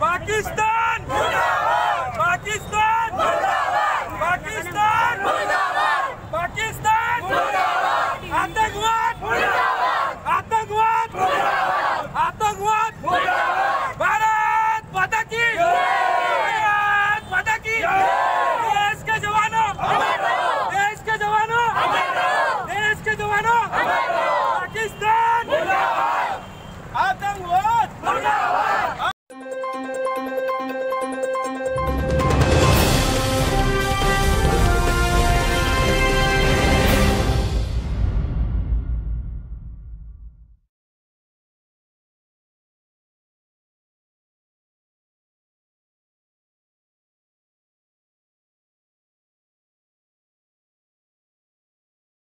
Pakistan.